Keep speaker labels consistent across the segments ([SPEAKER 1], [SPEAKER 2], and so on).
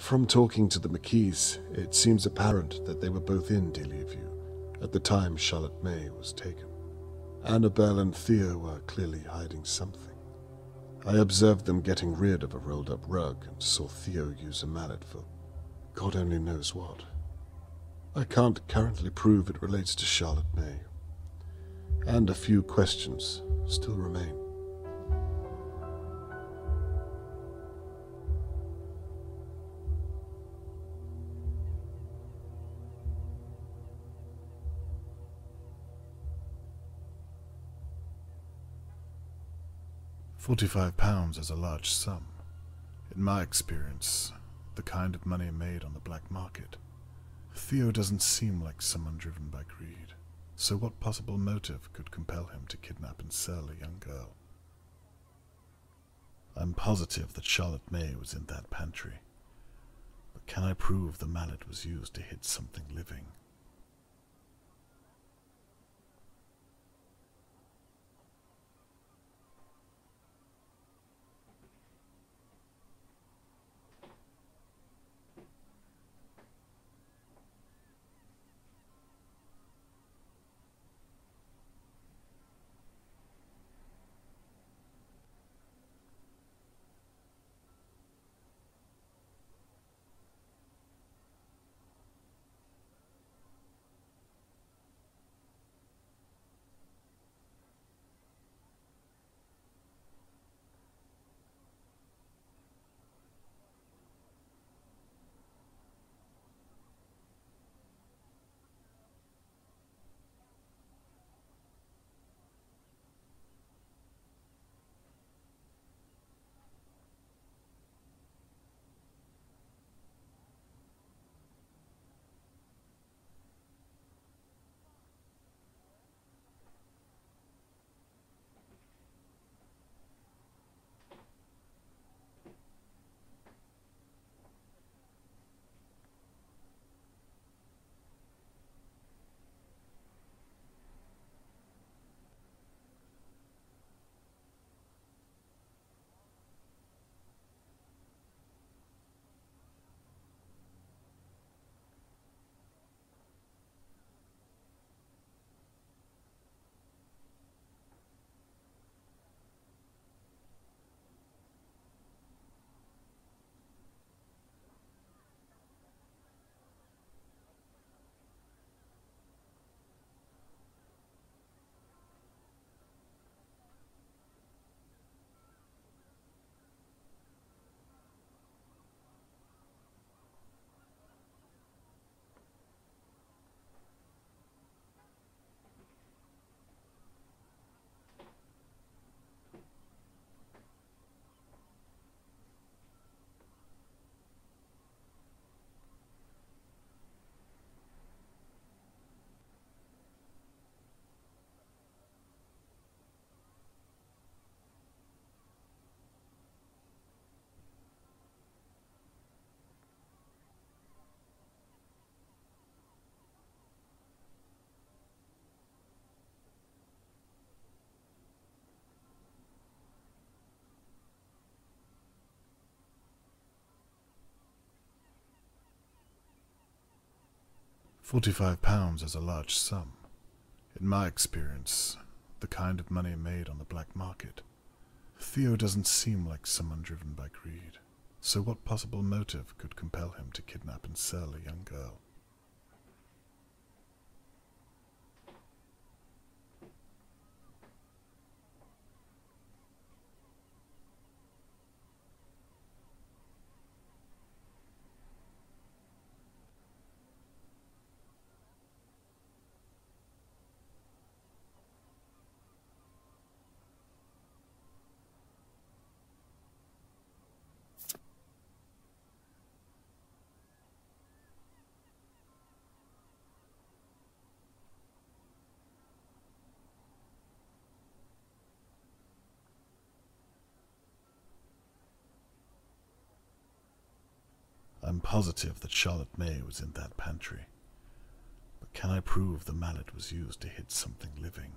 [SPEAKER 1] From talking to the McKees, it seems apparent that they were both in View at the time Charlotte May was taken. Annabelle and Theo were clearly hiding something. I observed them getting rid of a rolled up rug and saw Theo use a mallet for God only knows what. I can't currently prove it relates to Charlotte May. And a few questions still remain.
[SPEAKER 2] Forty-five pounds is a large sum. In my experience, the kind of money made on the black market. Theo doesn't seem like someone driven by greed, so what possible motive could compel him to kidnap and sell a young girl? I'm positive that Charlotte May was in that pantry, but can I prove the mallet was used to hit something living? 45 pounds is a large sum. In my experience, the kind of money made on the black market. Theo doesn't seem like someone driven by greed, so what possible motive could compel him to kidnap and sell a young girl? Positive that Charlotte May was in that pantry. But can I prove the mallet was used to hit something living?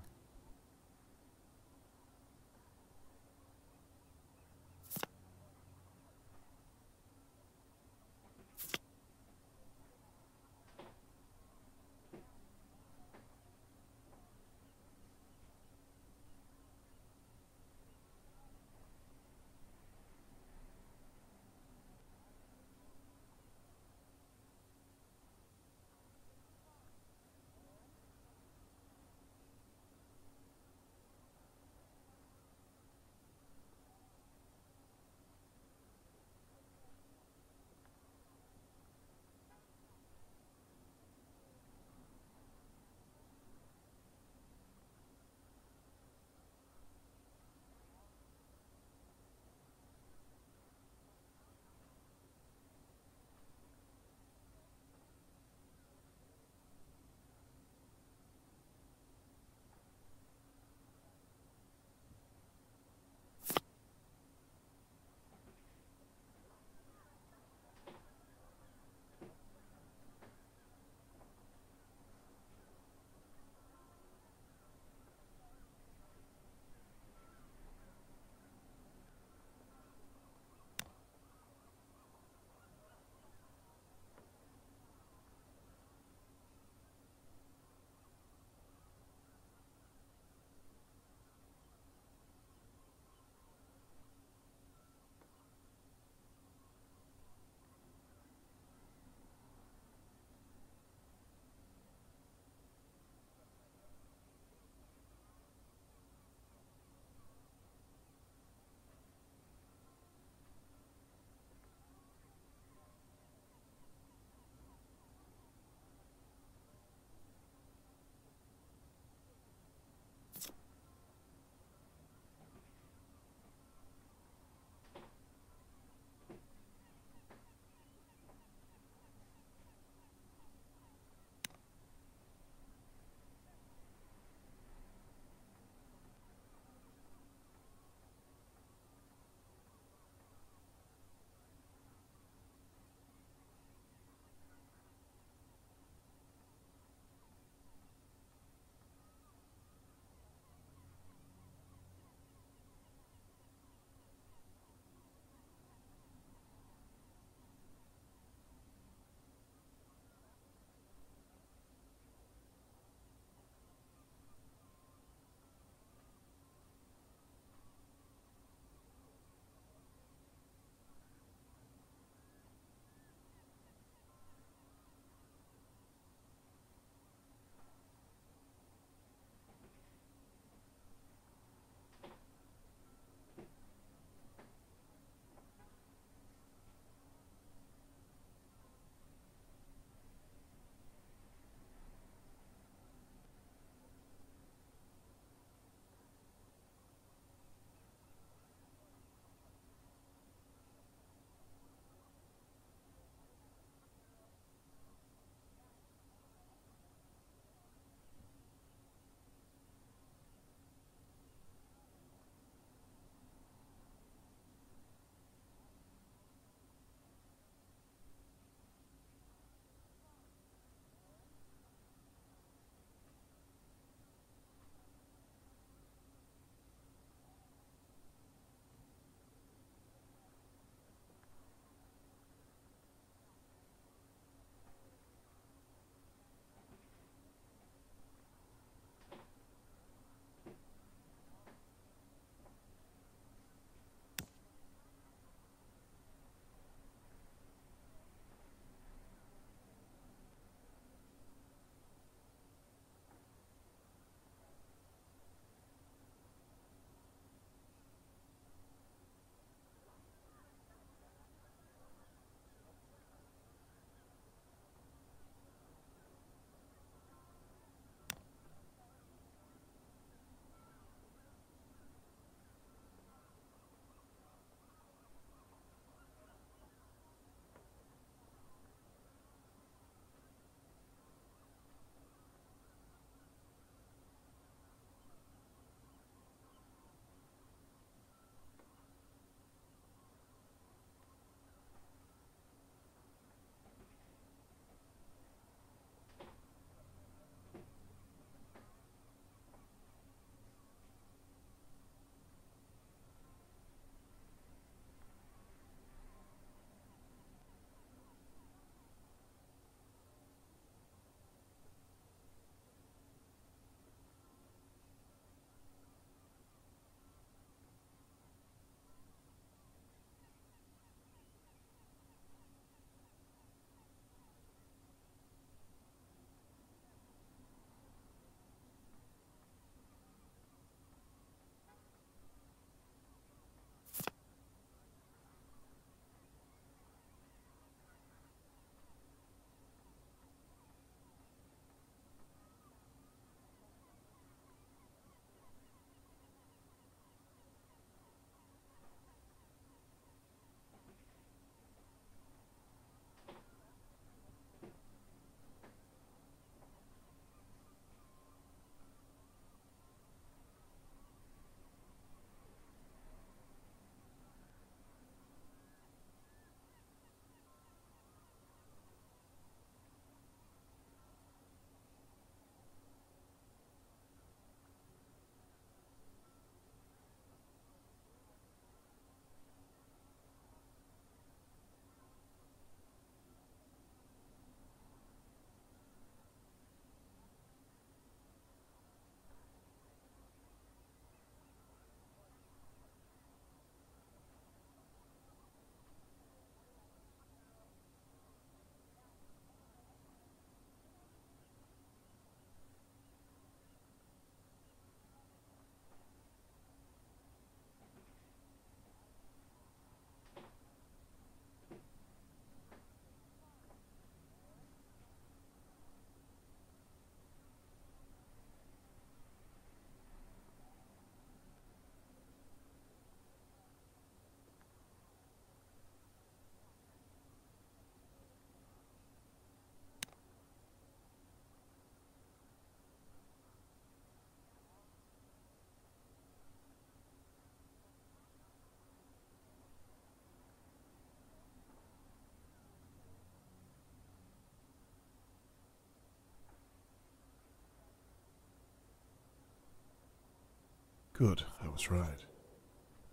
[SPEAKER 3] Good, I was right.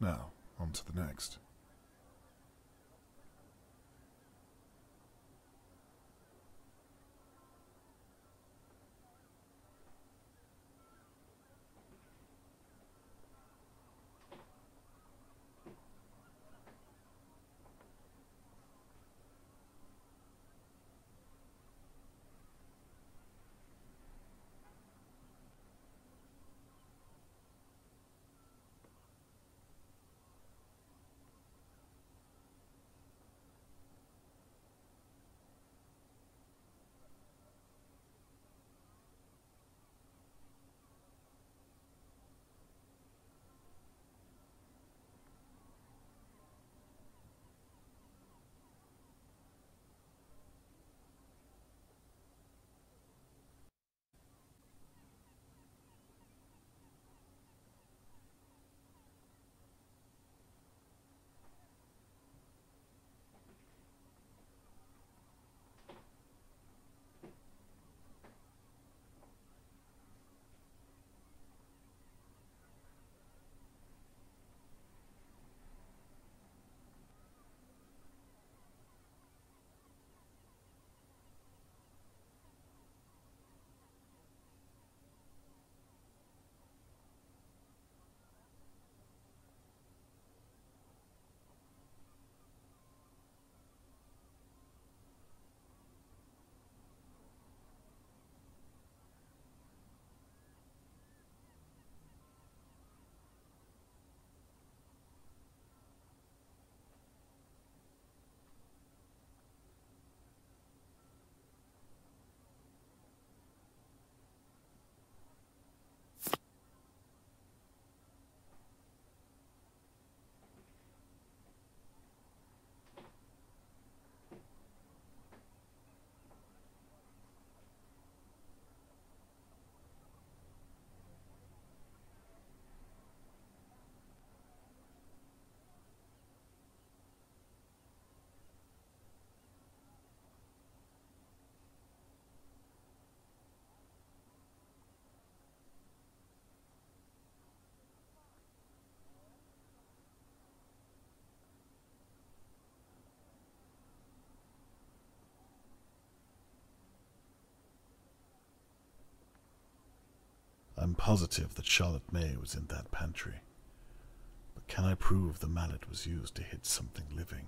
[SPEAKER 3] Now, on to the next. I'm positive that Charlotte May was in that pantry. But can I prove the mallet was used to hit something living?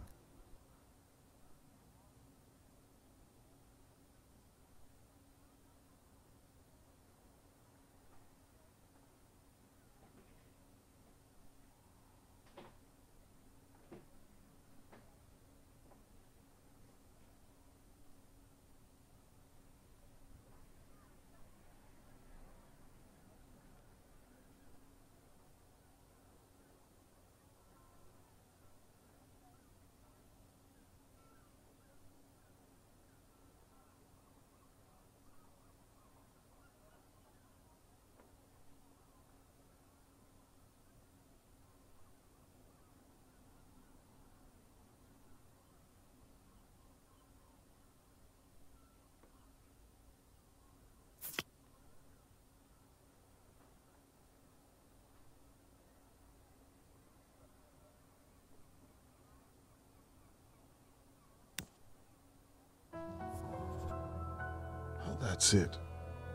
[SPEAKER 2] That's it.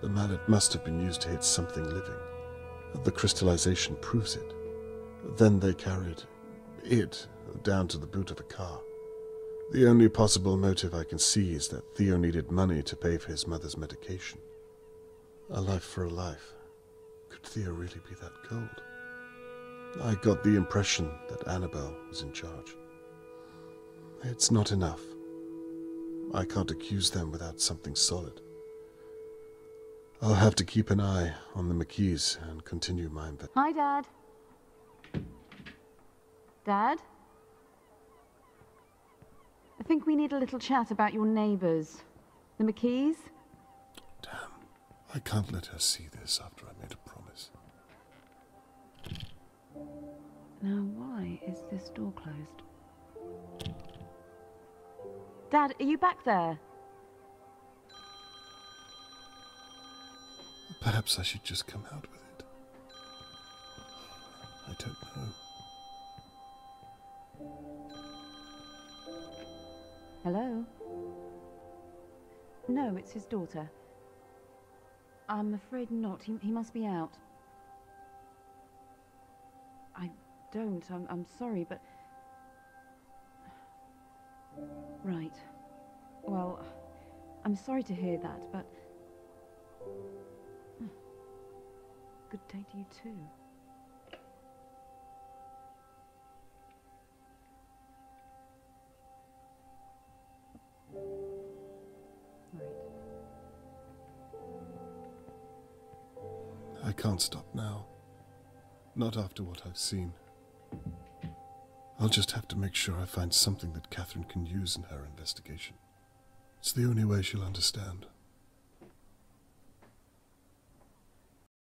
[SPEAKER 2] The mallet must have been used to hit something living. The crystallization proves it. Then they carried it down to the boot of a car. The only possible motive I can see is that Theo needed money to pay for his mother's medication. A life for a life. Could Theo really be that cold? I got the impression that Annabelle was in charge. It's not enough. I can't accuse them without something solid. I'll have to keep an eye on the McKees and continue my investigation.
[SPEAKER 4] Hi, Dad. Dad? I think we need a little chat about your neighbours. The McKees?
[SPEAKER 2] Damn. I can't let her see this after I made a promise.
[SPEAKER 4] Now, why is this door closed? Dad, are you back there?
[SPEAKER 2] Perhaps I should just come out with it. I don't know.
[SPEAKER 4] Hello? No, it's his daughter. I'm afraid not. He, he must be out. I don't. I'm, I'm sorry, but... Right. Well, I'm sorry to hear that, but... Good day to you too. Right.
[SPEAKER 2] I can't stop now. Not after what I've seen. I'll just have to make sure I find something that Catherine can use in her investigation. It's the only way she'll understand.